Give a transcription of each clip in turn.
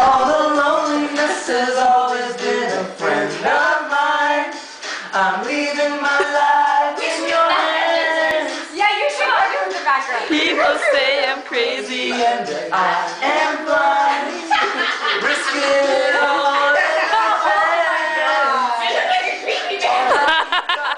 All the loneliness has always been a friend of mine. I'm leaving my life in your hands. Yeah, you should argue in the background. People say I'm crazy. And I am blind. Risking it all. in oh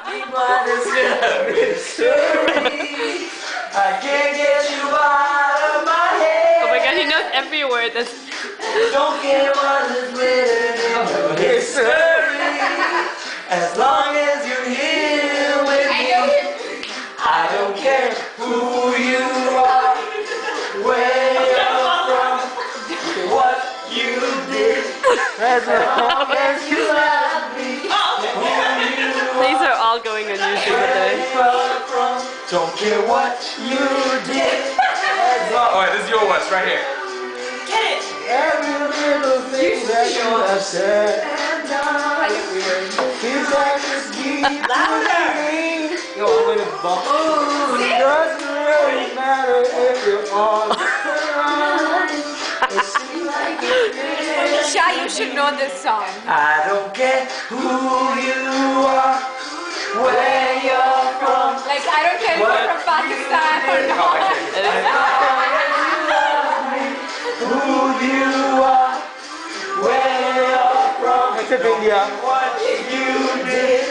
my mind is a mystery. I can't get you out of my head. Oh my god, he knows every word. That's Don't care what is written in your history. As long as you're here with me, I don't care who you are, where you're from, what you did. As long as you love me, who you these are all going on YouTube where today. you're from, don't care what you did. Alright, this is your words right here. Every little thing that you have said and done Feels like deep Louder! Yo, I'm gonna bump. It doesn't really matter if you're on the line. It seems like it is. Shy, you should know this song. I don't care who you are, where you're from. Like, I don't care if you're from Pakistan or Except India. What you did,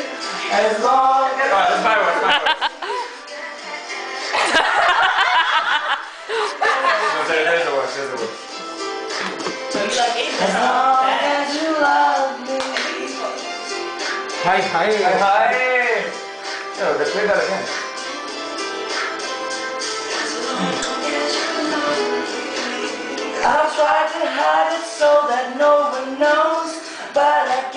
as long as. Alright, that's my words, my no, there, there's the words, there's the words. As long as you love me. Hi, hi. Hi! Yo, oh, let's play that again. I'll try to hide it so that no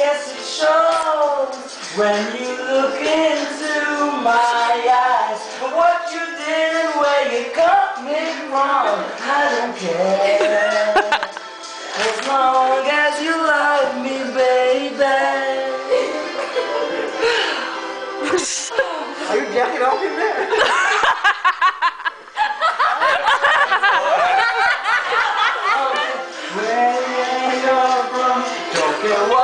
guess it shows when you look into my eyes. What you did and where you got me wrong, I don't care. as long as you love me, baby. Are you jacking off in there? Yeah, what?